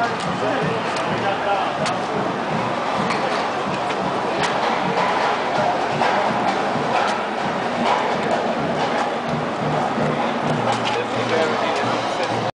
Obrigado.